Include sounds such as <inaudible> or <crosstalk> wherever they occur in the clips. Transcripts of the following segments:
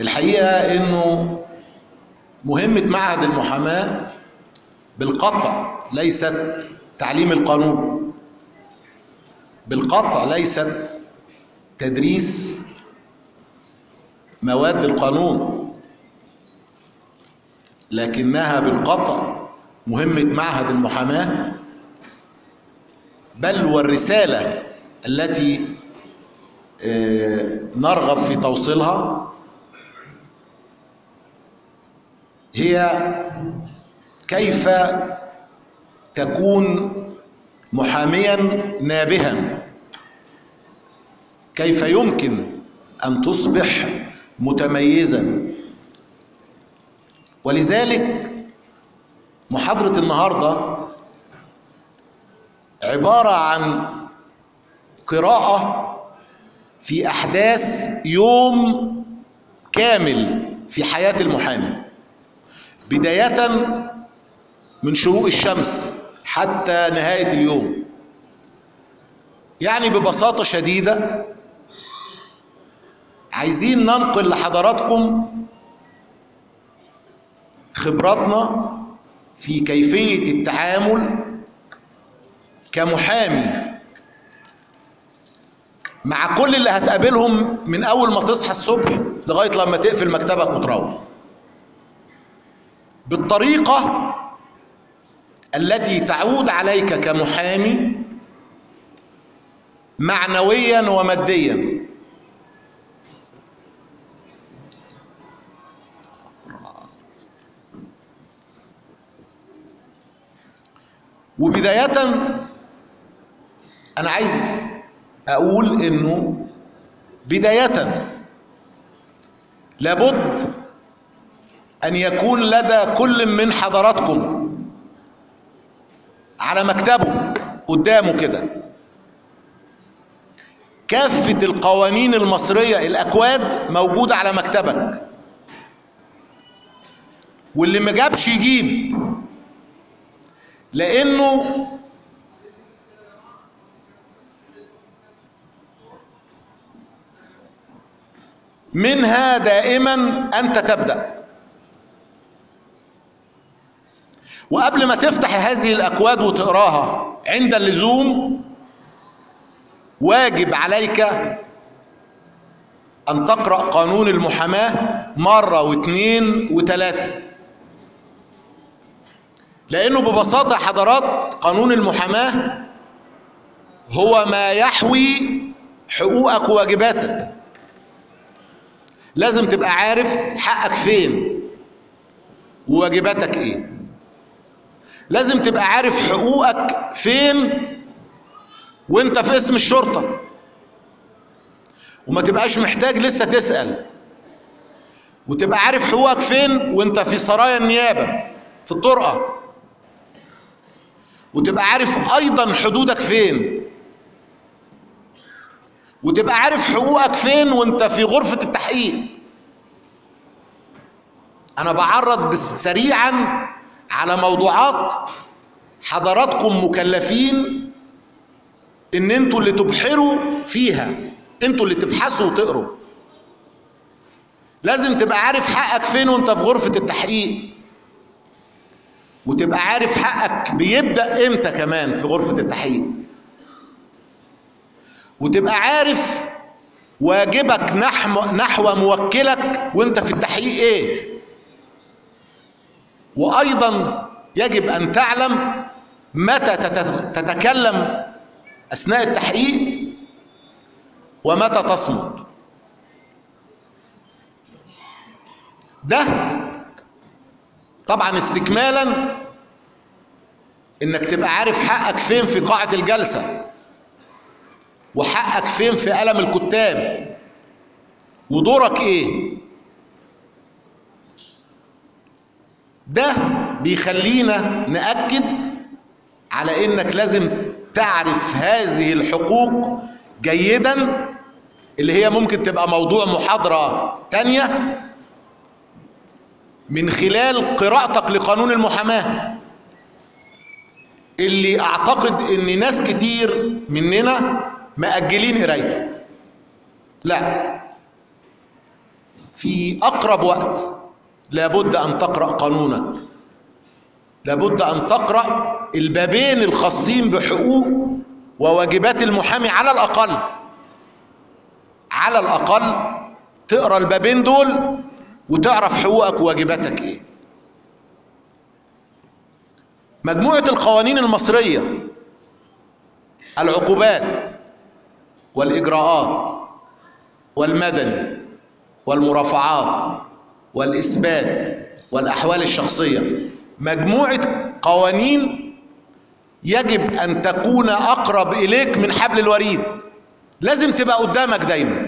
الحقيقة إنه مهمة معهد المحاماة بالقطع ليست تعليم القانون. بالقطع ليست تدريس مواد القانون. لكنها بالقطع مهمة معهد المحاماة بل والرسالة التي نرغب في توصيلها هي كيف تكون محاميا نابها؟ كيف يمكن أن تصبح متميزا؟ ولذلك محاضرة النهارده عبارة عن قراءة في أحداث يوم كامل في حياة المحامي. بداية من شروق الشمس حتى نهاية اليوم. يعني ببساطة شديدة عايزين ننقل لحضراتكم خبراتنا في كيفية التعامل كمحامي مع كل اللي هتقابلهم من أول ما تصحى الصبح لغاية لما تقفل مكتبك وتروح. بالطريقة التي تعود عليك كمحامي معنويا وماديا. وبداية أنا عايز أقول إنه بداية لابد أن يكون لدى كل من حضراتكم على مكتبه قدامه كده. كافة القوانين المصرية الأكواد موجودة على مكتبك. واللي ما جابش يجيب لأنه منها دائما أنت تبدأ. وقبل ما تفتح هذه الأكواد وتقراها عند اللزوم واجب عليك أن تقرأ قانون المحاماة مرة واثنين وثلاثة. لأنه ببساطة حضرات قانون المحاماة هو ما يحوي حقوقك وواجباتك. لازم تبقى عارف حقك فين وواجباتك إيه. لازم تبقى عارف حقوقك فين وانت في اسم الشرطة. وما تبقاش محتاج لسه تسأل. وتبقى عارف حقوقك فين وانت في سرايا النيابة في الطرقة. وتبقى عارف أيضا حدودك فين. وتبقى عارف حقوقك فين وانت في غرفة التحقيق. أنا بعرض سريعا على موضوعات حضراتكم مكلفين إن أنتوا اللي تبحروا فيها أنتوا اللي تبحثوا وتقروا. لازم تبقى عارف حقك فين وأنت في غرفة التحقيق. وتبقى عارف حقك بيبدأ إمتى كمان في غرفة التحقيق. وتبقى عارف واجبك نحو, نحو موكلك وأنت في التحقيق إيه. وأيضا يجب أن تعلم متى تتكلم أثناء التحقيق ومتى تصمت. ده طبعا استكمالا إنك تبقى عارف حقك فين في قاعة الجلسة وحقك فين في قلم الكتاب. ودورك إيه؟ ده بيخلينا نأكد على إنك لازم تعرف هذه الحقوق جيدا اللي هي ممكن تبقى موضوع محاضرة تانية من خلال قراءتك لقانون المحاماة. اللي أعتقد إن ناس كتير مننا مأجلين قرايته. لا. في أقرب وقت لابد أن تقرأ قانونك. لابد أن تقرأ البابين الخاصين بحقوق وواجبات المحامي على الأقل. على الأقل تقرأ البابين دول وتعرف حقوقك وواجباتك إيه. مجموعة القوانين المصرية العقوبات والإجراءات والمدني والمرافعات والإثبات والأحوال الشخصية. مجموعة قوانين يجب أن تكون أقرب إليك من حبل الوريد. لازم تبقى قدامك دايما.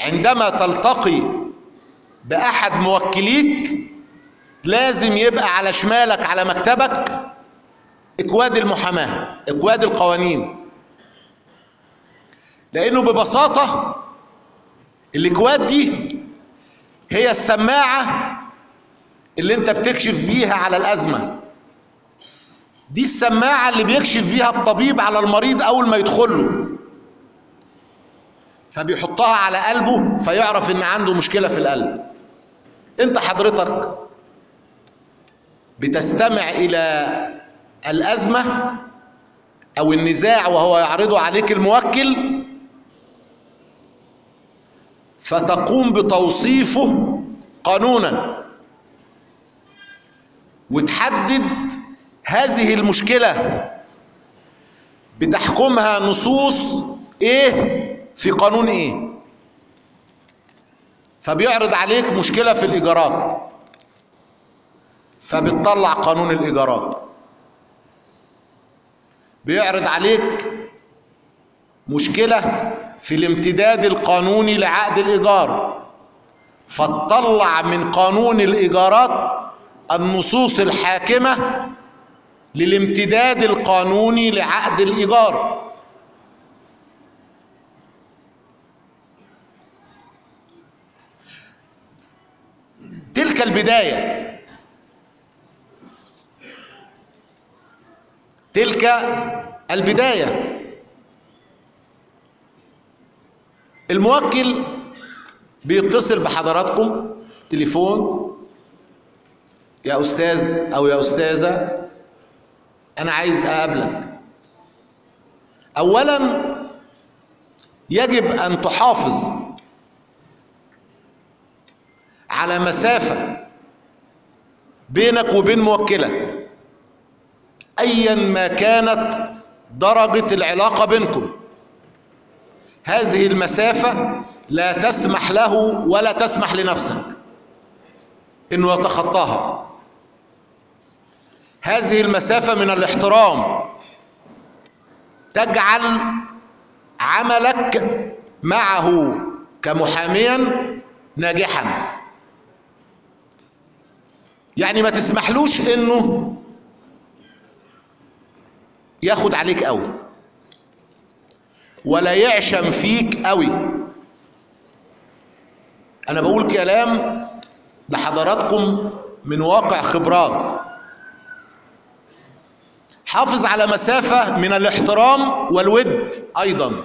عندما تلتقي بأحد موكليك لازم يبقى على شمالك على مكتبك إكواد المحاماة إكواد القوانين. لأنه ببساطة الإكواد دي هي السماعة اللي انت بتكشف بيها على الأزمة. دي السماعة اللي بيكشف بيها الطبيب على المريض أول ما يدخل له. فبيحطها على قلبه فيعرف إن عنده مشكلة في القلب. انت حضرتك بتستمع إلى الأزمة أو النزاع وهو يعرضه عليك الموكل؟ فتقوم بتوصيفه قانونا. وتحدد هذه المشكلة بتحكمها نصوص إيه؟ في قانون إيه؟ فبيعرض عليك مشكلة في الإيجارات. فبتطلع قانون الإيجارات. بيعرض عليك مشكلة في الامتداد القانوني لعقد الإيجار. فتطلع من قانون الإيجارات النصوص الحاكمة للامتداد القانوني لعقد الإيجار. تلك البداية. تلك البداية. الموكل بيتصل بحضراتكم تليفون يا أستاذ أو يا أستاذة أنا عايز أقابلك. اولا يجب أن تحافظ على مسافة بينك وبين موكلك ايا ما كانت درجة العلاقة بينكم. هذه المسافة لا تسمح له ولا تسمح لنفسك إنه يتخطاها. هذه المسافة من الاحترام. تجعل عملك معه كمحاميا ناجحا. يعني ما تسمحلوش إنه ياخد عليك قوي. ولا يعشم فيك قوي. أنا بقول كلام لحضراتكم من واقع خبرات. حافظ على مسافة من الاحترام والود أيضا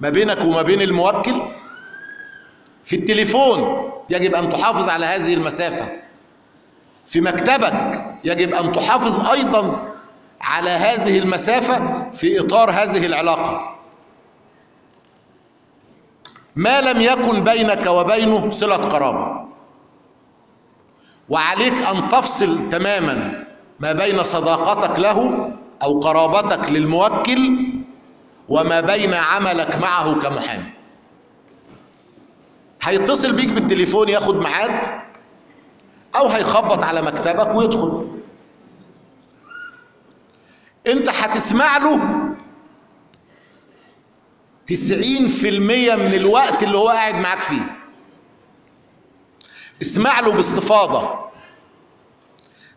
ما بينك وما بين الموكل. في التليفون يجب أن تحافظ على هذه المسافة. في مكتبك يجب أن تحافظ أيضا على هذه المسافة في إطار هذه العلاقة. ما لم يكن بينك وبينه صلة قرابة وعليك أن تفصل تماما ما بين صداقتك له أو قرابتك للموكل وما بين عملك معه كمحامي. هيتصل بيك بالتليفون ياخد ميعاد أو هيخبط على مكتبك ويدخل. أنت هتسمع له تسعين في المية من الوقت اللي هو قاعد معاك فيه. اسمع له باستفاضة.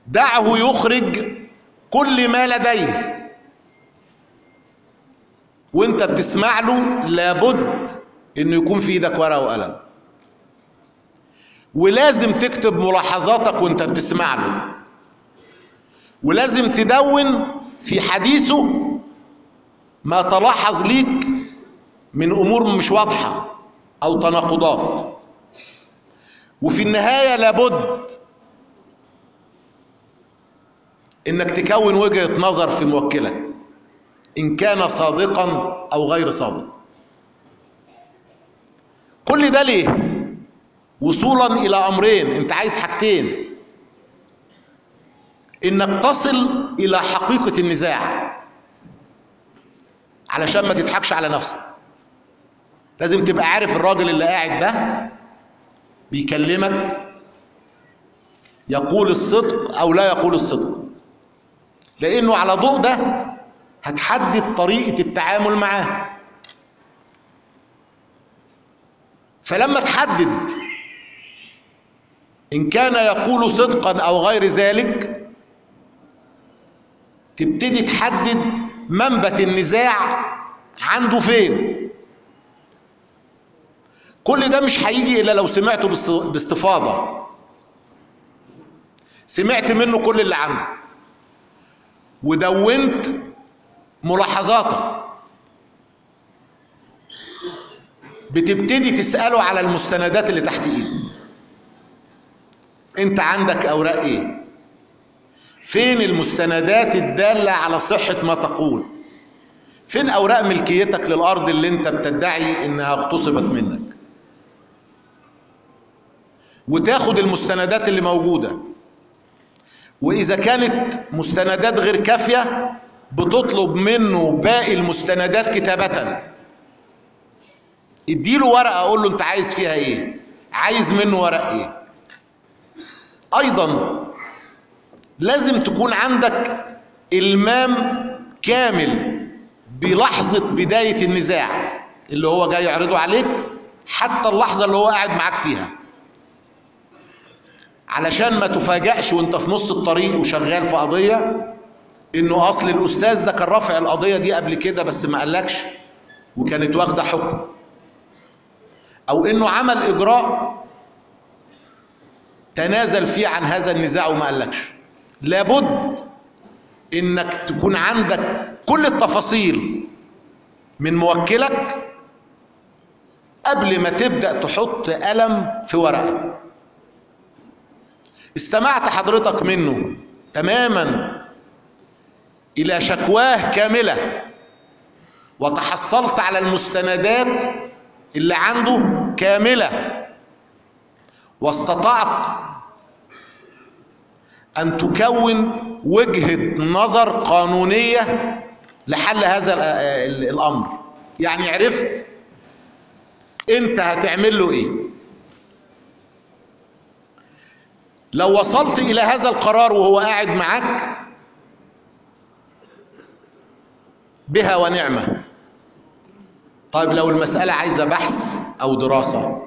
دعه يخرج كل ما لديه. وانت بتسمع له لابد انه يكون في إيدك ورقة وقلم. ولازم تكتب ملاحظاتك وانت بتسمع له. ولازم تدون في حديثه ما تلاحظ ليك من أمور مش واضحة أو تناقضات. وفي النهاية لابد إنك تكون وجهة نظر في موكلك إن كان صادقا أو غير صادق. كل ده ليه؟ وصولا إلى أمرين أنت عايز حاجتين. إنك تصل إلى حقيقة النزاع علشان ما تضحكش على نفسك. لازم تبقى عارف الراجل اللي قاعد ده بيكلمك يقول الصدق أو لا يقول الصدق. لأنه على ضوء ده هتحدد طريقة التعامل معاه. فلما تحدد إن كان يقول صدقا أو غير ذلك تبتدي تحدد منبت النزاع عنده فين. كل ده مش هيجي إلا لو سمعته باستفاضة. سمعت منه كل اللي عنده ودونت ملاحظاتك بتبتدي تسأله على المستندات اللي تحت إيده. أنت عندك أوراق إيه؟ فين المستندات الدالة على صحة ما تقول؟ فين أوراق ملكيتك للأرض اللي أنت بتدعي إنها اغتصبت منك؟ وتاخد المستندات اللي موجودة. وإذا كانت مستندات غير كافية بتطلب منه باقي المستندات كتابة. اديله ورقة أقول له أنت عايز فيها إيه؟ عايز منه ورق إيه؟ أيضا لازم تكون عندك إلمام كامل بلحظة بداية النزاع اللي هو جاي يعرضه عليك حتى اللحظة اللي هو قاعد معاك فيها. علشان ما تفاجأش وانت في نص الطريق وشغال في قضية انه اصل الاستاذ ده كان رافع القضية دي قبل كده بس ما قالكش وكانت واخدة حكم. أو انه عمل اجراء تنازل فيه عن هذا النزاع وما قالكش. لابد انك تكون عندك كل التفاصيل من موكلك قبل ما تبدأ تحط قلم في ورقة. استمعت حضرتك منه تماما إلى شكواه كاملة وتحصلت على المستندات اللي عنده كاملة واستطعت أن تكون وجهة نظر قانونية لحل هذا الأمر. يعني عرفت أنت هتعمل له إيه. لو وصلت إلى هذا القرار وهو قاعد معاك بها ونعمة. طيب لو المسألة عايزة بحث أو دراسة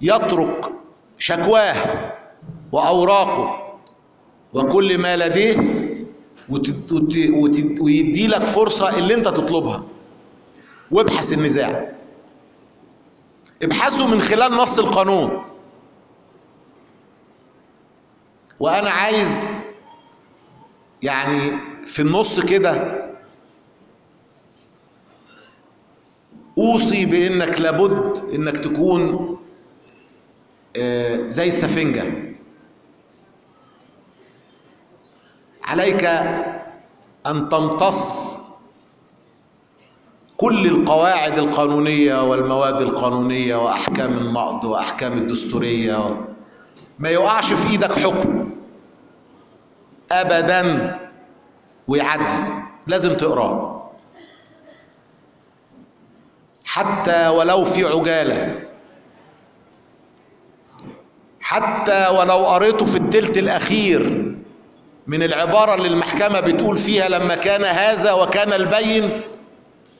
يترك شكواه وأوراقه وكل ما لديه ويدي لك فرصة اللي أنت تطلبها. وابحث النزاع. ابحثه من خلال نص القانون. وأنا عايز يعني في النص كده أوصي بإنك لابد إنك تكون زي السفنجة. عليك أن تمتص كل القواعد القانونية والمواد القانونية وأحكام النقض وأحكام الدستورية. ما يقعش في إيدك حكم. ابدا ويعدي لازم تقراه حتى ولو في عجالة. حتى ولو قريته في التلت الأخير. من العبارة اللي المحكمة بتقول فيها لما كان هذا وكان البين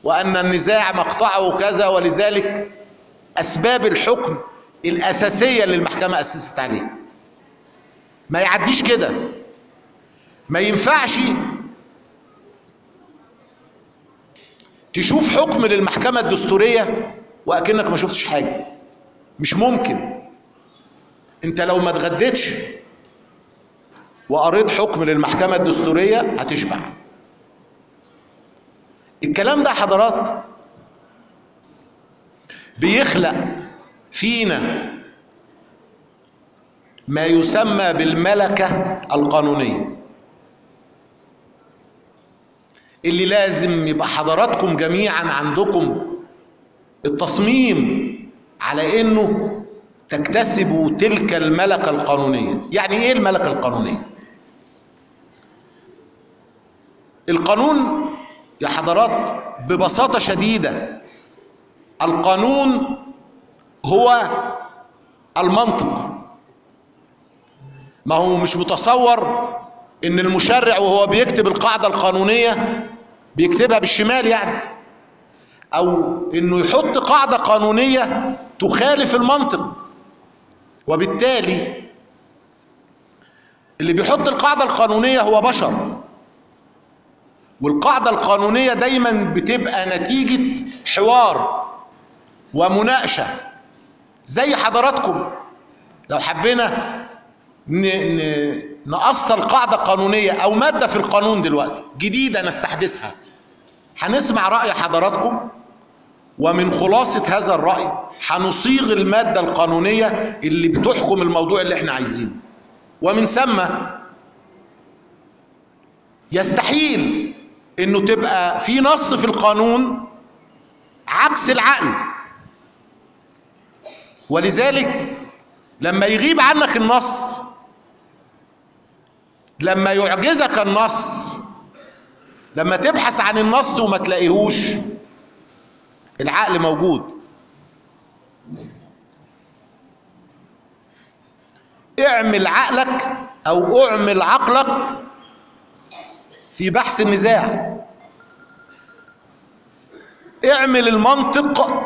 وأن النزاع مقطعه كذا ولذلك أسباب الحكم الأساسية اللي المحكمة أسست عليها. ما يعديش كده. ما ينفعش تشوف حكم للمحكمة الدستورية وأكنك ما شفتش حاجة. مش ممكن. انت لو ما اتغديتش وقريت حكم للمحكمة الدستورية هتشبع. الكلام ده حضرات بيخلق فينا ما يسمى بالملكة القانونية. اللي لازم يبقى حضراتكم جميعا عندكم التصميم على إنه تكتسبوا تلك الملكة القانونية. يعني إيه الملكة القانونية؟ القانون يا حضرات ببساطة شديدة القانون هو المنطق. ما هو مش متصور إن المشرع وهو بيكتب القاعدة القانونية بيكتبها بالشمال يعني. أو إنه يحط قاعدة قانونية تخالف المنطق. وبالتالي اللي بيحط القاعدة القانونية هو بشر. والقاعدة القانونية دايما بتبقى نتيجة حوار ومناقشة. زي حضراتكم. لو حبينا. نأصل قاعدة قانونية أو مادة في القانون دلوقتي جديدة نستحدثها. هنسمع رأي حضراتكم ومن خلاصة هذا الرأي هنصيغ المادة القانونية اللي بتحكم الموضوع اللي إحنا عايزينه. ومن ثم يستحيل إنه تبقى في نص في القانون عكس العقل. ولذلك لما يغيب عنك النص لما يعجزك النص لما تبحث عن النص وما تلاقيهوش العقل موجود. اعمل عقلك أو اعمل عقلك في بحث النزاع. اعمل المنطق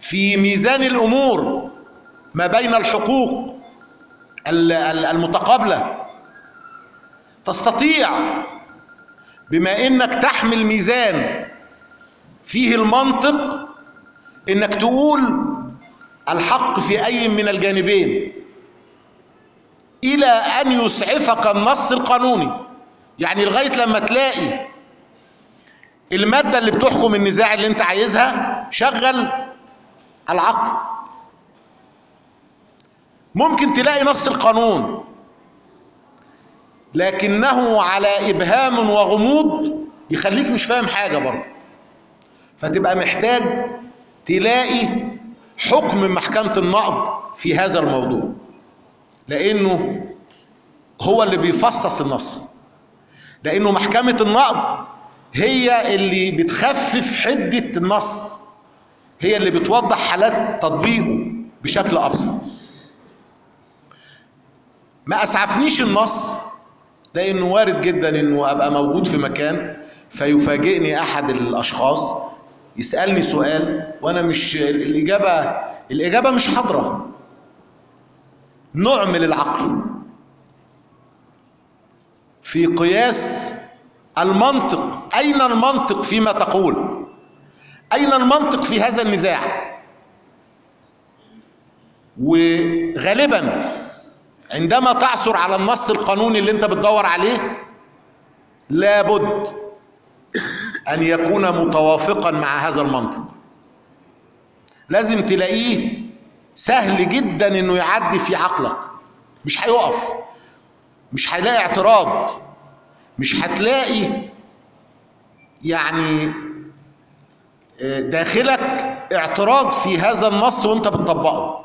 في ميزان الأمور ما بين الحقوق. المتقابلة. تستطيع بما إنك تحمل ميزان فيه المنطق إنك تقول الحق في أي من الجانبين إلى أن يسعفك النص القانوني. يعني لغاية لما تلاقي المادة اللي بتحكم النزاع اللي أنت عايزها شغل العقل. ممكن تلاقي نص القانون. لكنه على إبهام وغموض يخليك مش فاهم حاجة برضه. فتبقى محتاج تلاقي حكم محكمة النقض في هذا الموضوع. لأنه هو اللي بيفصص النص. لأنه محكمة النقض هي اللي بتخفف حدة النص. هي اللي بتوضح حالات تطبيقه بشكل أبسط. ما أسعفنيش النص لأنه وارد جدا إنه أبقى موجود في مكان فيفاجئني أحد الأشخاص يسألني سؤال وأنا مش الإجابة الإجابة مش حاضرة. نعمل العقل. في قياس المنطق أين المنطق فيما تقول؟ أين المنطق في هذا النزاع؟ وغالبا عندما تعثر على النص القانوني اللي انت بتدور عليه لابد أن يكون متوافقا مع هذا المنطق. لازم تلاقيه سهل جدا إنه يعدي في عقلك. مش هيقف. مش هيلاقي اعتراض. مش هتلاقي يعني داخلك اعتراض في هذا النص وانت بتطبقه.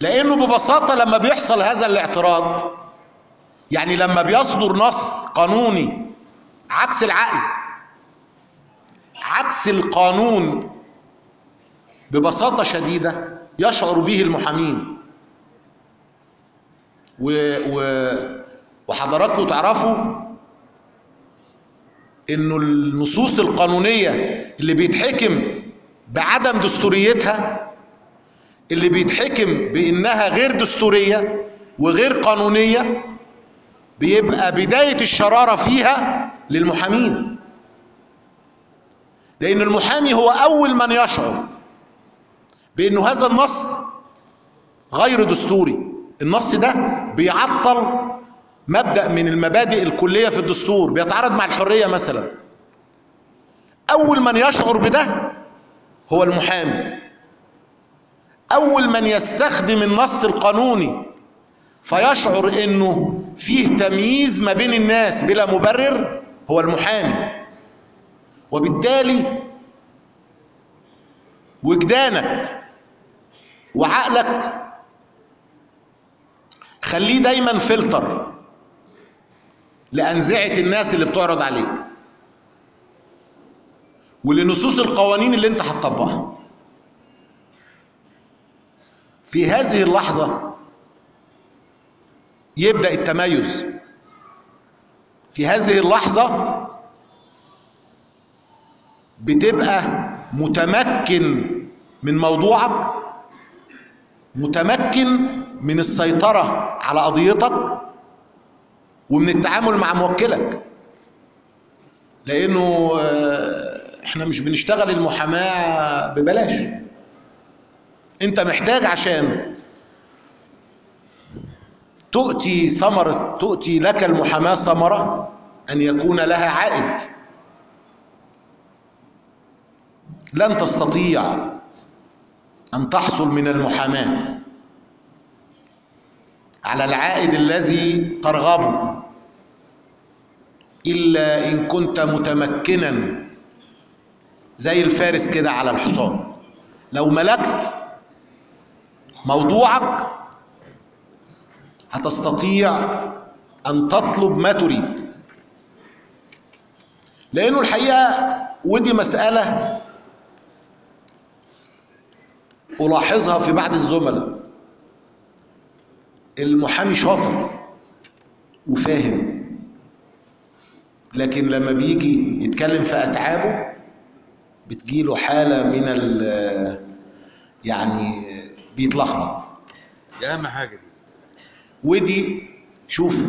لأنه ببساطة لما بيحصل هذا الاعتراض يعني لما بيصدر نص قانوني عكس العقل عكس القانون ببساطة شديدة يشعر به المحامين. و... و... وحضراتكم تعرفوا إنه النصوص القانونية اللي بيتحكم بعدم دستوريتها اللي بيتحكم بإنها غير دستورية وغير قانونية بيبقى بداية الشرارة فيها للمحامين. لأن المحامي هو أول من يشعر بأنه هذا النص غير دستوري. النص ده بيعطل مبدأ من المبادئ الكلية في الدستور بيتعارض مع الحرية مثلا. أول من يشعر بده هو المحامي. أول من يستخدم النص القانوني فيشعر إنه فيه تمييز ما بين الناس بلا مبرر هو المحامي. وبالتالي وجدانك وعقلك خليه دايما فلتر لأنزعة الناس اللي بتعرض عليك ولنصوص القوانين اللي انت هتطبقها في هذه اللحظة يبدأ التميز في هذه اللحظة بتبقى متمكن من موضوعك متمكن من السيطرة على قضيتك ومن التعامل مع موكلك. لأنه آه، إحنا مش بنشتغل المحاماة ببلاش. انت محتاج عشان تؤتي ثمرة تؤتي لك المحاماة ثمرة أن يكون لها عائد. لن تستطيع أن تحصل من المحاماة على العائد الذي ترغبه إلا إن كنت متمكنا زي الفارس كده على الحصان. لو ملكت موضوعك هتستطيع أن تطلب ما تريد. لأنه الحقيقة ودي مسألة ألاحظها في بعض الزملاء. المحامي شاطر وفاهم لكن لما بيجي يتكلم في أتعابه بتجيله حالة من يعني بيتلخبط. دي أهم حاجة دي. ودي شوف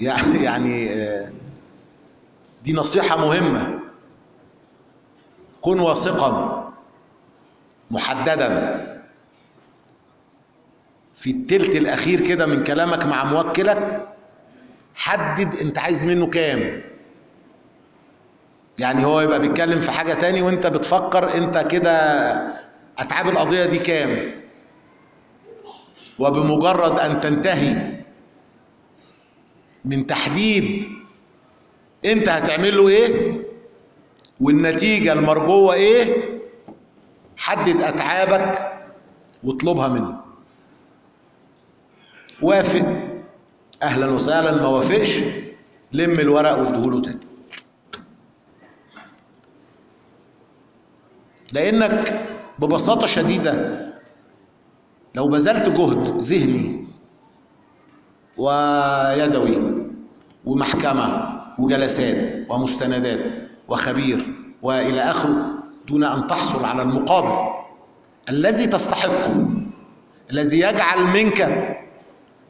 يعني يعني دي نصيحة مهمة. كن واثقا محددا. في التلت الأخير كده من كلامك مع موكلك حدد أنت عايز منه كام. يعني هو يبقى بيتكلم في حاجة تاني وأنت بتفكر أنت كده أتعاب القضية دي كام؟ وبمجرد أن تنتهي من تحديد أنت هتعمل له إيه؟ والنتيجة المرجوة إيه؟ حدد أتعابك واطلبها منه. وافق. أهلا وسهلا ما وافقش. لم الورق واديهوله تاني. لأنك ببساطة شديدة لو بذلت جهد ذهني ويدوي ومحكمة وجلسات ومستندات وخبير وإلى آخره دون أن تحصل على المقابل الذي تستحقه الذي يجعل منك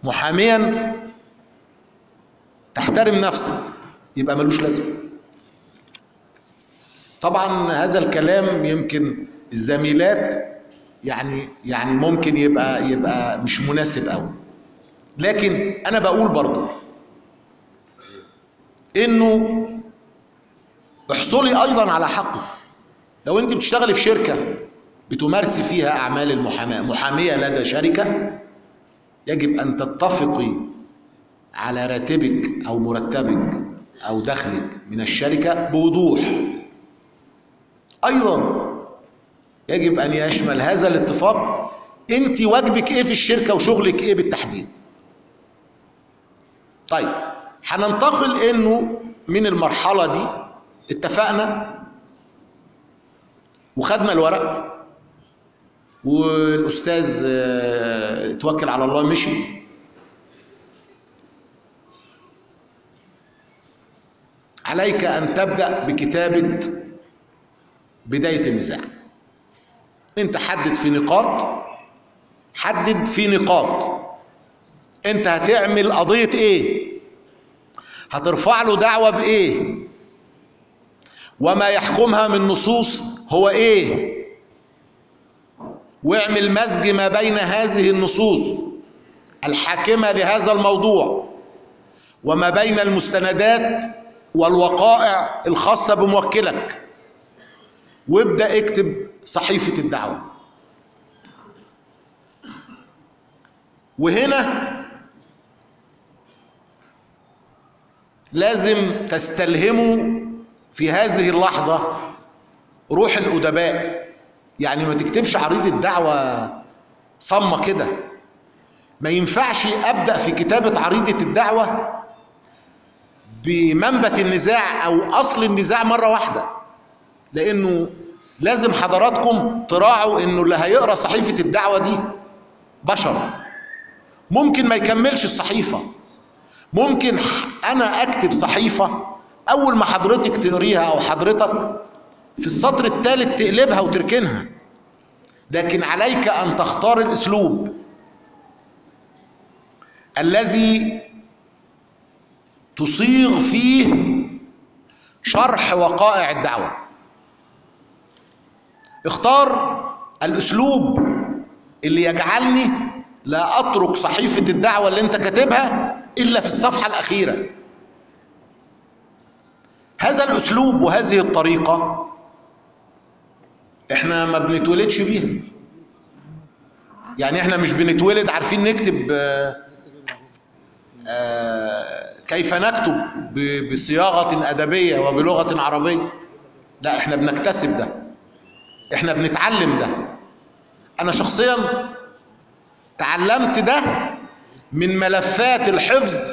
محاميا تحترم نفسك يبقى ملوش لازمة. طبعا هذا الكلام يمكن الزميلات يعني يعني ممكن يبقى يبقى مش مناسب قوي. لكن أنا بقول برضه إنه احصلي أيضا على حقه. لو أنت بتشتغلي في شركة بتمارسي فيها أعمال المحاماة محامية لدى شركة يجب أن تتفقي على راتبك أو مرتبك أو دخلك من الشركة بوضوح. أيضا يجب أن يشمل هذا الاتفاق. أنت واجبك إيه في الشركة وشغلك إيه بالتحديد؟ طيب هننتقل إنه من المرحلة دي اتفقنا؟ وخدنا الورق والأستاذ آه، اتوكل على الله مشي. عليك أن تبدأ بكتابة بداية النزاع. انت حدد في نقاط حدد في نقاط. انت هتعمل قضية إيه؟ هترفع له دعوة بإيه؟ وما يحكمها من نصوص هو إيه؟ واعمل مزج ما بين هذه النصوص الحاكمة لهذا الموضوع وما بين المستندات والوقائع الخاصة بموكلك. وابدأ اكتب صحيفة الدعوة. وهنا لازم تستلهموا في هذه اللحظة روح الأدباء. يعني ما تكتبش عريض الدعوة صمة كده. ما ينفعش أبدأ في كتابة عريضة الدعوة بمنبت النزاع أو أصل النزاع مرة واحدة. لأنه لازم حضراتكم تراعوا إنه اللي هيقرأ صحيفة الدعوة دي بشر. ممكن ما يكملش الصحيفة. ممكن أنا أكتب صحيفة أول ما حضرتك تقريها أو حضرتك في السطر الثالث تقلبها وتركنها. لكن عليك أن تختار الأسلوب. الذي تصيغ فيه شرح وقائع الدعوة. اختار الأسلوب اللي يجعلني لا أترك صحيفة الدعوة اللي أنت كاتبها إلا في الصفحة الأخيرة. هذا الأسلوب وهذه الطريقة إحنا ما بنتولدش بيها. يعني إحنا مش بنتولد عارفين نكتب آه، آه، كيف نكتب ب- بصياغة أدبية وبلغة عربية. لا إحنا بنكتسب ده. إحنا بنتعلم ده. أنا شخصيا تعلمت ده من ملفات الحفظ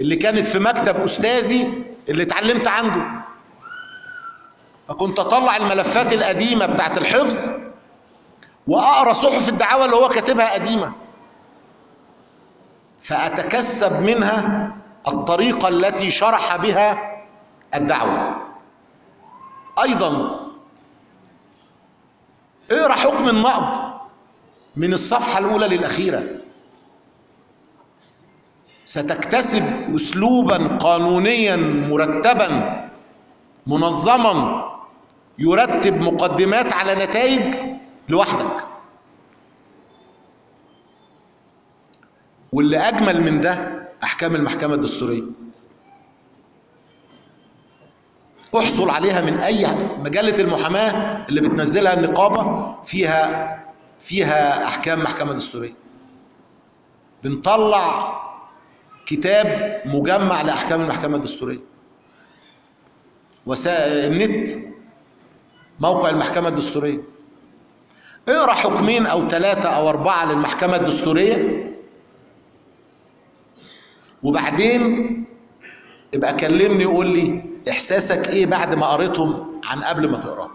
اللي كانت في مكتب أستاذي اللي اتعلمت عنده. فكنت أطلع الملفات القديمة بتاعت الحفظ وأقرأ صحف الدعاوى اللي هو كاتبها قديمة. فأتكسب منها الطريقة التي شرح بها الدعوة. أيضا اقرأ حكم النقض من الصفحة الأولى للأخيرة. ستكتسب أسلوبا قانونيا مرتبا منظما يرتب مقدمات على نتائج لوحدك. واللي أجمل من ده أحكام المحكمة الدستورية. احصل عليها من أي مجلة المحاماة اللي بتنزلها النقابة فيها فيها أحكام محكمة دستورية. بنطلع كتاب مجمع لأحكام المحكمة الدستورية. وسائل النت موقع المحكمة الدستورية. اقرأ حكمين أو ثلاثة أو أربعة للمحكمة الدستورية. وبعدين ابقى كلمني وقول لي إحساسك إيه بعد ما قريتهم عن قبل ما تقراهم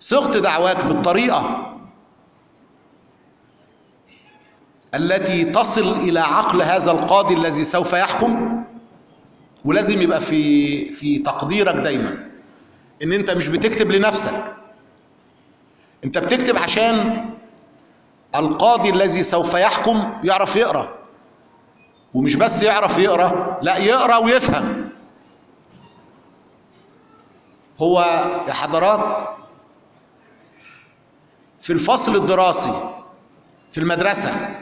صغت دعواك بالطريقة التي تصل إلى عقل هذا القاضي الذي سوف يحكم ولازم يبقى في في تقديرك دايما. إن أنت مش بتكتب لنفسك. أنت بتكتب عشان القاضي الذي سوف يحكم يعرف يقرأ. ومش بس يعرف يقرأ لا يقرأ ويفهم. هو يا حضرات في الفصل الدراسي في المدرسة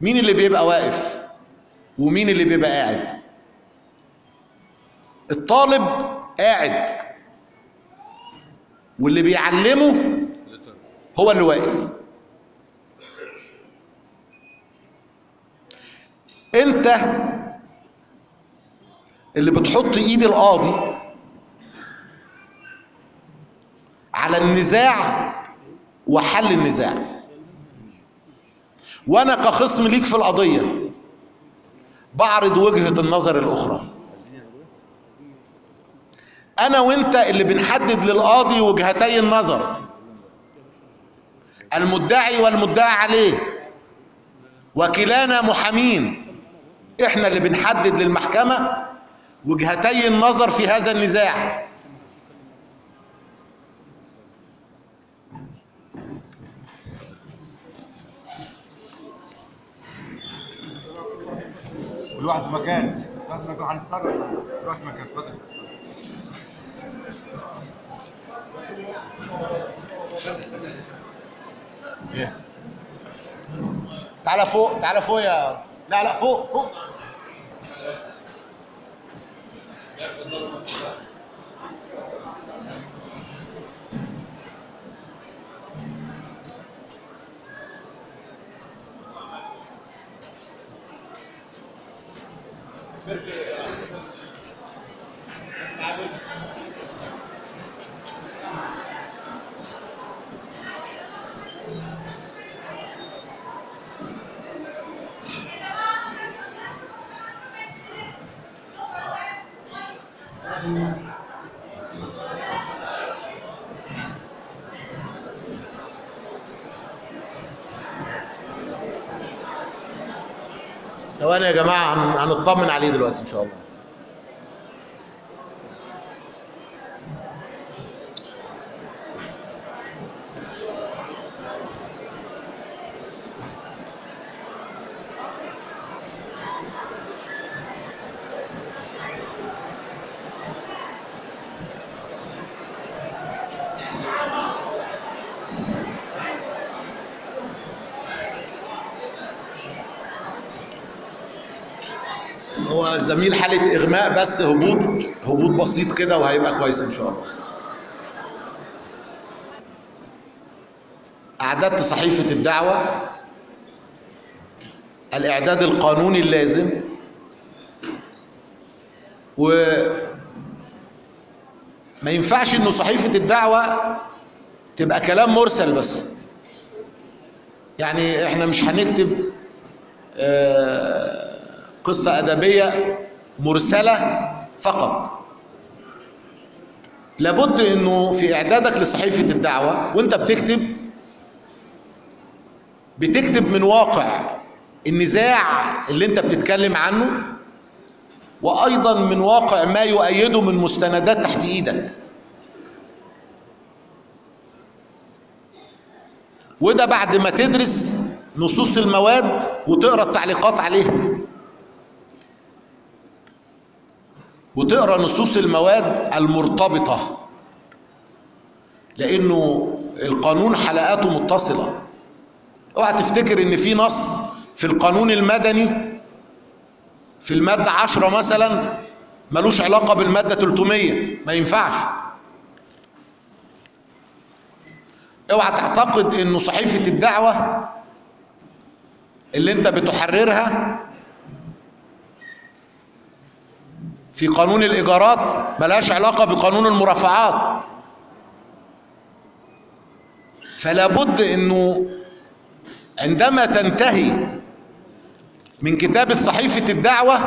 مين اللي بيبقى واقف؟ ومين اللي بيبقى قاعد؟ الطالب قاعد. واللي بيعلمه هو اللي واقف. انت اللي بتحط ايد القاضي على النزاع وحل النزاع. وأنا كخصم ليك في القضية بعرض وجهة النظر الأخرى. أنا وانت اللي بنحدد للقاضي وجهتي النظر. المدعي والمدعى عليه. وكلانا محامين. إحنا اللي بنحدد للمحكمة وجهتي النظر في هذا النزاع. كل واحد في مكان هنتصرف. كل واحد في مكان اتفضل. تعالى فوق تعالى فوق يا لا لا فوق فوق. ثواني يا جماعة هن- هنطمن عليه دلوقتي إن شاء الله. هو زميل حالة إغماء بس هبوط هبوط بسيط كده وهيبقى كويس إن شاء الله. أعددت صحيفة الدعوة الإعداد القانوني اللازم و ما ينفعش إنه صحيفة الدعوة تبقى كلام مرسل بس. يعني إحنا مش هنكتب آه قصة أدبية مرسلة فقط. لابد إنه في إعدادك لصحيفة الدعوة وأنت بتكتب بتكتب من واقع النزاع اللي أنت بتتكلم عنه وأيضا من واقع ما يؤيده من مستندات تحت إيدك. وده بعد ما تدرس نصوص المواد وتقرأ التعليقات عليها. وتقرأ نصوص المواد المرتبطة. لأنه القانون حلقاته متصلة. اوعى تفتكر إن في نص في القانون المدني في المادة 10 مثلا ملوش علاقة بالمادة 300 ما ينفعش. اوعى تعتقد إنه صحيفة الدعوة اللي أنت بتحررها في قانون الإيجارات ملهاش علاقة بقانون المرافعات. فلا بد إنه عندما تنتهي من كتابة صحيفة الدعوة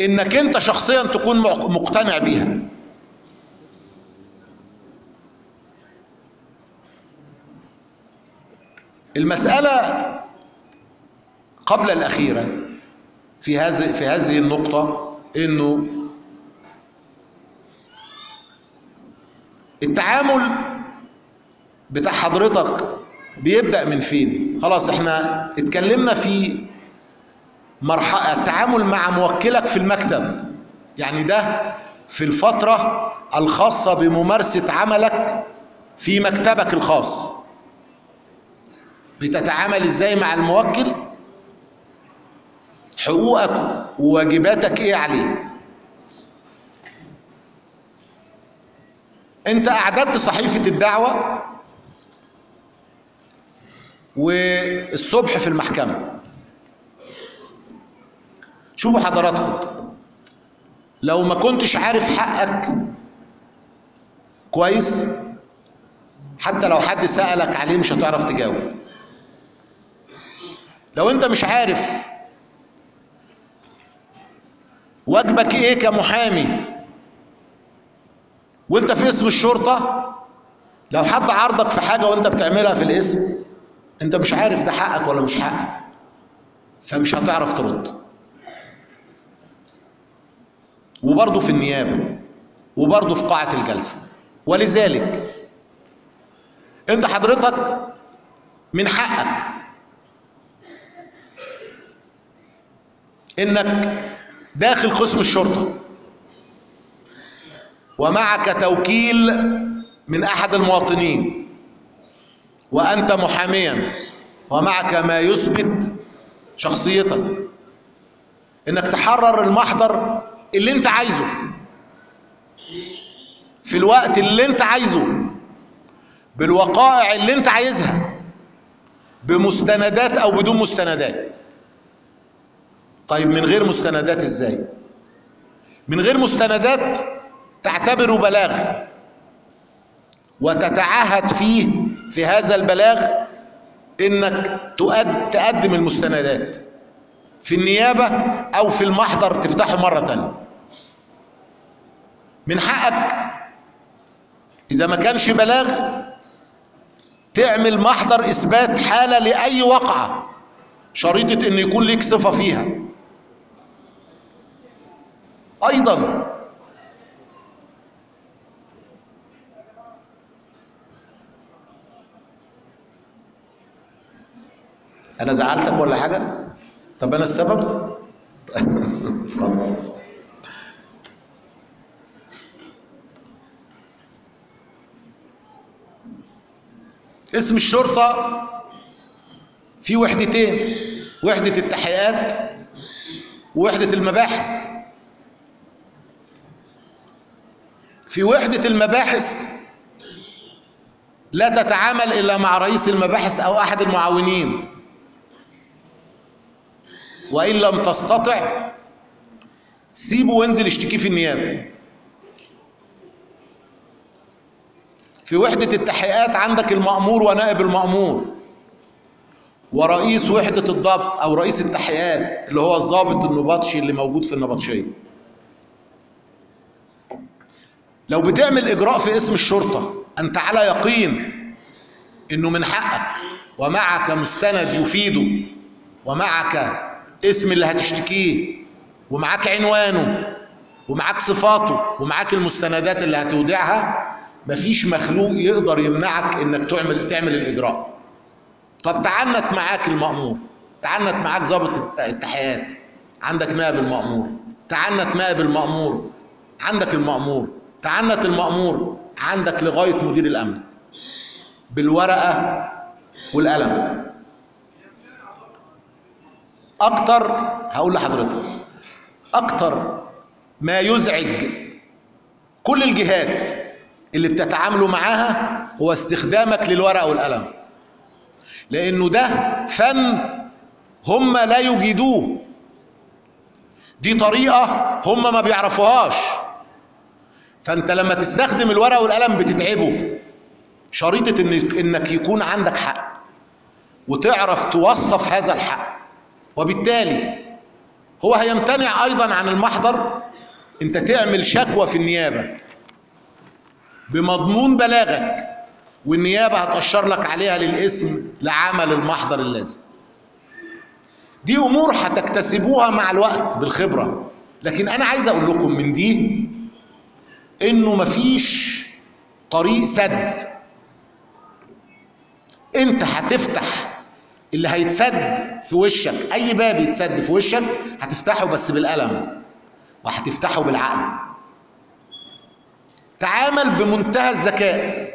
إنك أنت شخصيا تكون مقتنع بيها. المسألة قبل الأخيرة في هذه في هذه النقطة إنه التعامل بتاع حضرتك بيبدأ من فين؟ خلاص إحنا اتكلمنا في مرحلة التعامل مع موكلك في المكتب. يعني ده في الفترة الخاصة بممارسة عملك في مكتبك الخاص. بتتعامل إزاي مع الموكل؟ حقوقك وواجباتك إيه عليه؟ انت اعددت صحيفة الدعوة والصبح في المحكمة. شوفوا حضراتكم. لو ما كنتش عارف حقك كويس حتى لو حد سألك عليه مش هتعرف تجاوب. لو انت مش عارف واجبك إيه كمحامي وانت في اسم الشرطة؟ لو حد عرضك في حاجة وانت بتعملها في الاسم انت مش عارف ده حقك ولا مش حقك. فمش هتعرف ترد. وبرضه في النيابة. وبرضه في قاعة الجلسة. ولذلك انت حضرتك من حقك انك داخل قسم الشرطة. ومعك توكيل من أحد المواطنين. وأنت محاميا ومعك ما يثبت شخصيتك. إنك تحرر المحضر اللي أنت عايزه. في الوقت اللي أنت عايزه. بالوقائع اللي أنت عايزها. بمستندات أو بدون مستندات. طيب من غير مستندات إزاي؟ من غير مستندات تعتبره بلاغ. وتتعهد فيه في هذا البلاغ إنك تؤد تقدم المستندات. في النيابة أو في المحضر تفتحه مرة تانية. من حقك إذا ما كانش بلاغ تعمل محضر إثبات حالة لأي وقعة شريطة إن يكون ليك صفة فيها. أيضا أنا زعلتك ولا حاجة؟ طب أنا السبب؟ <laughs> اتفضل. اسم الشرطة في وحدتين وحدة التحقيقات ووحدة المباحث. في وحدة المباحث لا تتعامل إلا مع رئيس المباحث أو أحد المعاونين. وإن لم تستطع سيبه وانزل اشتكيه في النيابة. في وحدة التحقيقات عندك المأمور ونائب المأمور. ورئيس وحدة الضبط أو رئيس التحقيقات اللي هو الضابط النبطشي اللي موجود في النبطشية. لو بتعمل إجراء في اسم الشرطة أنت على يقين إنه من حقك ومعك مستند يفيده ومعك اسم اللي هتشتكيه ومعاك عنوانه ومعاك صفاته ومعاك المستندات اللي هتودعها مفيش مخلوق يقدر يمنعك إنك تعمل تعمل الإجراء. طب تعنت معاك المأمور تعنت معاك ضابط التحيات عندك نائب المأمور تعنت نائب المأمور عندك المأمور تعنت المأمور عندك لغاية مدير الأمن بالورقة والقلم. أكتر هقول لحضرتك أكتر ما يزعج كل الجهات اللي بتتعاملوا معاها هو استخدامك للورقة والقلم. لأنه ده فن هم لا يجيدوه. دي طريقة هم ما بيعرفوهاش. فأنت لما تستخدم الورقة والقلم بتتعبه. شريطة إنك يكون عندك حق. وتعرف توصف هذا الحق. وبالتالي هو هيمتنع أيضا عن المحضر. أنت تعمل شكوى في النيابة. بمضمون بلاغك. والنيابة هتأشر لك عليها للاسم لعمل المحضر اللازم. دي أمور هتكتسبوها مع الوقت بالخبرة. لكن أنا عايز أقول لكم من دي إنه مفيش طريق سد. أنت هتفتح اللي هيتسد في وشك أي باب يتسد في وشك هتفتحه بس بالقلم وهتفتحه بالعقل. تعامل بمنتهى الذكاء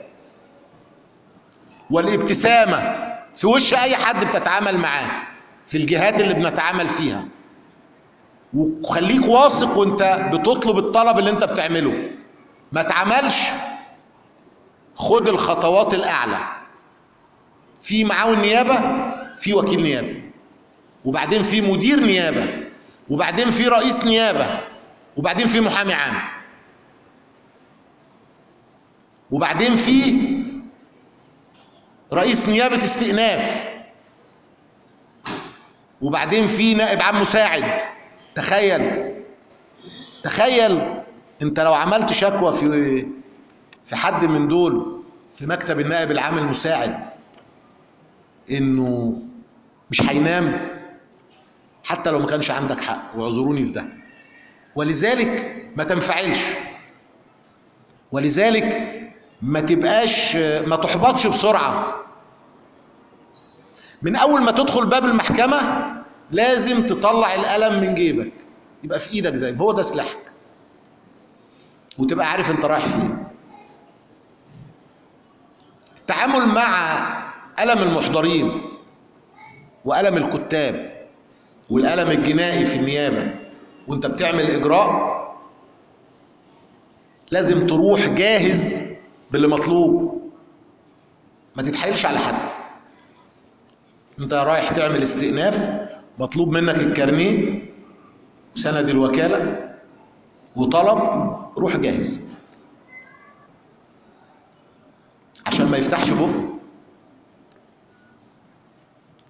والابتسامة في وش أي حد بتتعامل معاه في الجهات اللي بنتعامل فيها. وخليك واثق وأنت بتطلب الطلب اللي أنت بتعمله. ما تعملش. خد الخطوات الأعلى. في معاون نيابة؟ في وكيل نيابة. وبعدين في مدير نيابة. وبعدين في رئيس نيابة. وبعدين في محامي عام. وبعدين في رئيس نيابة استئناف. وبعدين في نائب عام مساعد. تخيل. تخيل انت لو عملت شكوى في في حد من دول في مكتب النائب العام المساعد. إنه مش هينام. حتى لو ما كانش عندك حق واعذروني في ده. ولذلك ما تنفعلش. ولذلك ما تبقاش ما تحبطش بسرعة. من أول ما تدخل باب المحكمة لازم تطلع القلم من جيبك. يبقى في إيدك ده هو ده سلاحك. وتبقى عارف أنت رايح فين. التعامل مع ألم المحضرين وألم الكتاب والألم الجنائي في النيابة. وأنت بتعمل إجراء لازم تروح جاهز باللي مطلوب. ما تتحايلش على حد. أنت رايح تعمل استئناف مطلوب منك الكارنيه وسند الوكالة وطلب روح جاهز. عشان ما يفتحش بقه.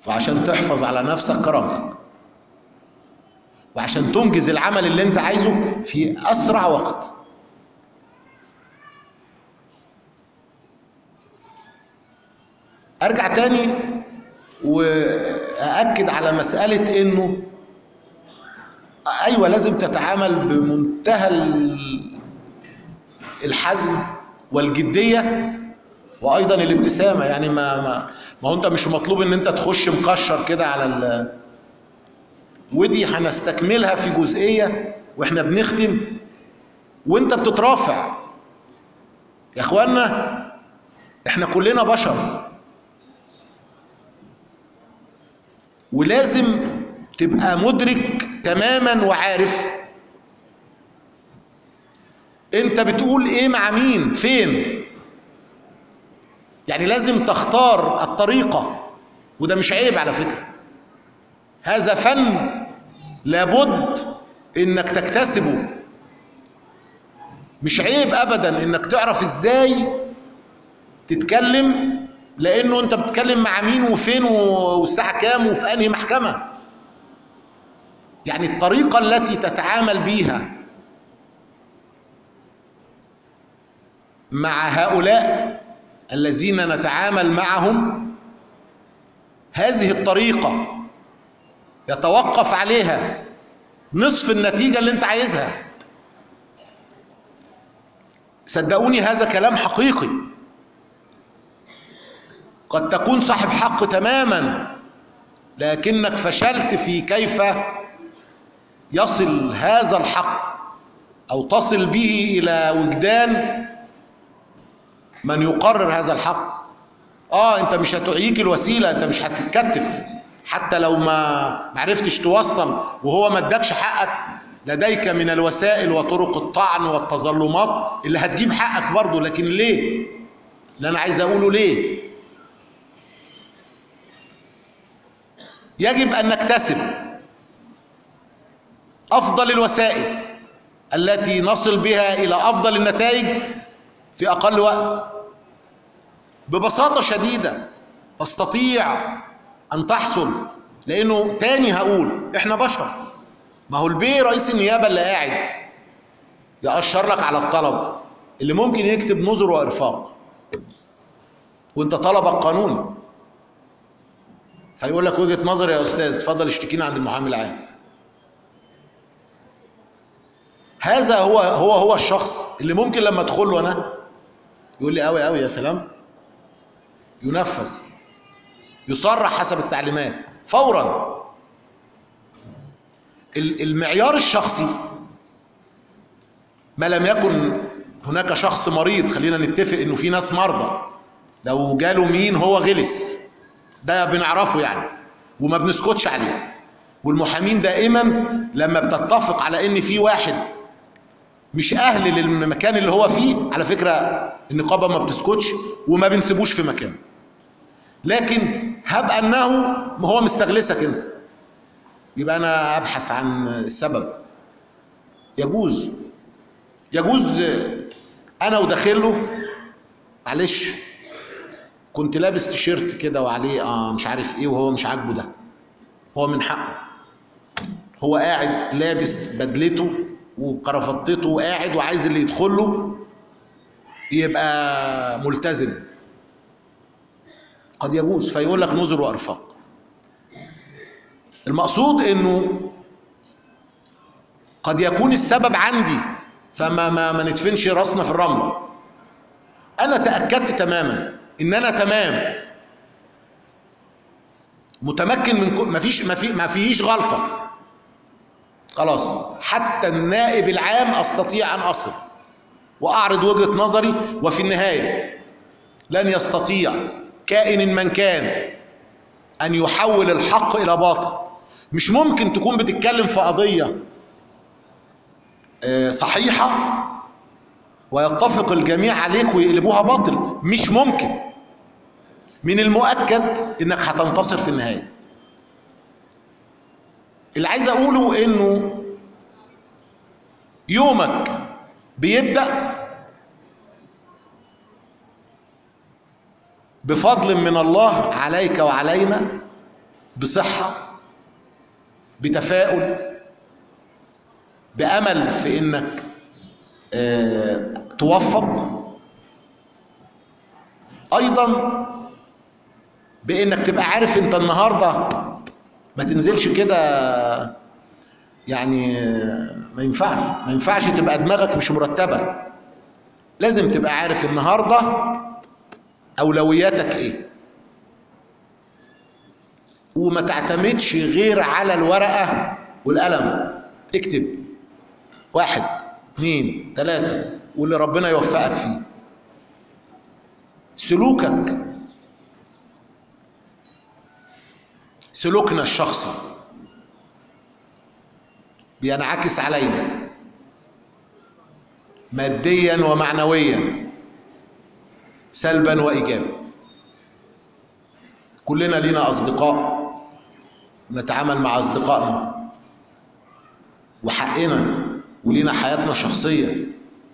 وعشان تحفظ على نفسك كرامتك. وعشان تنجز العمل اللي انت عايزه في أسرع وقت. أرجع تاني وأأكد على مسألة إنه أيوه لازم تتعامل بمنتهى ال- الحزم والجدية وأيضا الابتسامة يعني ما ما ما هو أنت مش مطلوب إن أنت تخش مكشر كده على ال ودي هنستكملها في جزئية وإحنا بنختم وأنت بتترافع. يا اخوانا إحنا كلنا بشر. ولازم تبقى مدرك تماما وعارف. أنت بتقول إيه مع مين؟ فين؟ يعني لازم تختار الطريقة وده مش عيب على فكرة. هذا فن لابد إنك تكتسبه. مش عيب ابدا إنك تعرف إزاي تتكلم لأنه أنت بتتكلم مع مين وفين والساعة كام وفي أنهي محكمة. يعني الطريقة التي تتعامل بيها مع هؤلاء الذين نتعامل معهم هذه الطريقة يتوقف عليها نصف النتيجة اللي انت عايزها. صدقوني هذا كلام حقيقي. قد تكون صاحب حق تماما لكنك فشلت في كيف يصل هذا الحق أو تصل به إلى وجدان من يقرر هذا الحق. آه أنت مش هتعيك الوسيلة أنت مش هتتكتف. حتى لو ما معرفتش توصل وهو ما ادكش حقك لديك من الوسائل وطرق الطعن والتظلمات اللي هتجيب حقك برضه. لكن ليه؟ اللي أنا عايز أقوله ليه؟ يجب أن نكتسب أفضل الوسائل التي نصل بها إلى أفضل النتائج في أقل وقت. ببساطة شديدة تستطيع أن تحصل لأنه تاني هقول إحنا بشر. ما هو البيه رئيس النيابة اللي قاعد يأشر لك على الطلب اللي ممكن يكتب نظر وإرفاق. وأنت طلبك قانوني فيقول لك وجهة نظر يا أستاذ اتفضل اشتكينا عند المحامي العام. هذا هو هو هو الشخص اللي ممكن لما أدخل له أنا يقول لي قوي قوي يا سلام. ينفذ يصرح حسب التعليمات فورا. ال- المعيار الشخصي ما لم يكن هناك شخص مريض خلينا نتفق إنه في ناس مرضى. لو جاله مين هو غلس. ده بنعرفه يعني وما بنسكتش عليه. والمحامين دائما لما بتتفق على إن في واحد مش أهل للمكان اللي هو فيه على فكرة النقابة ما بتسكتش وما بنسيبوش في مكانه. لكن هب أنه هو مستغلسك أنت. يبقى أنا أبحث عن السبب. يجوز. يجوز أنا وداخله معلش. كنت لابس تيشيرت كده وعليه آه مش عارف إيه وهو مش عاجبه ده. هو من حقه. هو قاعد لابس بدلته وكرافتته وقاعد وعايز اللي يدخل له يبقى ملتزم. قد يجوز فيقول لك نظر وأرفاق. المقصود إنه قد يكون السبب عندي فما ما, ما ندفنش راسنا في الرمله أنا تأكدت تماما إن أنا تمام. متمكن من ما فيش ما في ما فيش غلطة. خلاص حتى النائب العام أستطيع أن أصل. وأعرض وجهة نظري وفي النهاية لن يستطيع كائن من كان أن يحول الحق إلى باطل. مش ممكن تكون بتتكلم في قضية آه، صحيحة ويتفق الجميع عليك ويقلبوها باطل. مش ممكن. من المؤكد إنك هتنتصر في النهاية. اللي عايز أقوله إنه يومك بيبدأ بفضل من الله عليك وعلينا بصحة بتفاؤل بأمل في إنك آه، توفق. أيضا بإنك تبقى عارف أنت النهاردة ما تنزلش كده يعني ما ينفعش ما ينفعش تبقى دماغك مش مرتبة. لازم تبقى عارف النهارده أولوياتك إيه؟ وما تعتمدش غير على الورقة والقلم. اكتب. واحد اثنين ثلاثة واللي ربنا يوفقك فيه. سلوكك. سلوكنا الشخصي. بينعكس علينا. ماديا ومعنويا. سلبا وايجابا. كلنا لينا أصدقاء نتعامل مع أصدقائنا. وحقنا ولينا حياتنا الشخصيه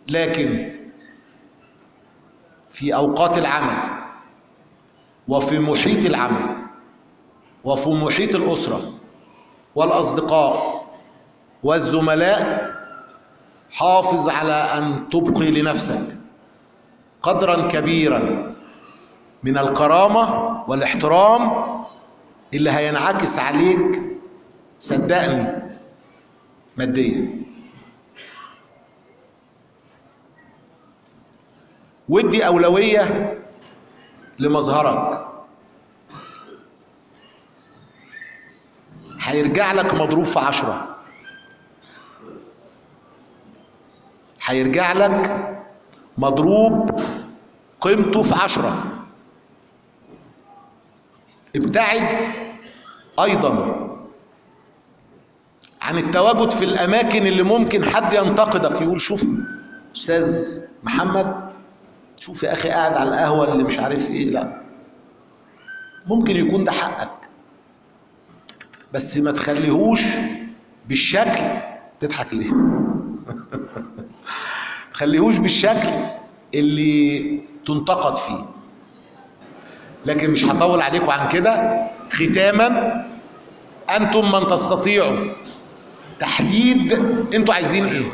لكن في أوقات العمل وفي محيط العمل وفي محيط الأسرة والأصدقاء والزملاء حافظ على أن تبقي لنفسك. قدرا كبيرا من الكرامة والاحترام اللي هينعكس عليك صدقني ماديا. ودي أولوية لمظهرك. هيرجع لك مضروب في عشرة. هيرجع لك مضروب قيمته في عشرة. ابتعد أيضا عن التواجد في الأماكن اللي ممكن حد ينتقدك يقول شوف أستاذ محمد شوف يا أخي قاعد على القهوة اللي مش عارف إيه. لا ممكن يكون ده حقك بس ما تخليهوش بالشكل تضحك ليه؟ <laughs> تخليهوش بالشكل اللي تنتقد فيه. لكن مش هطول عليكم عن كده. ختاما أنتم من تستطيعوا تحديد أنتوا عايزين إيه؟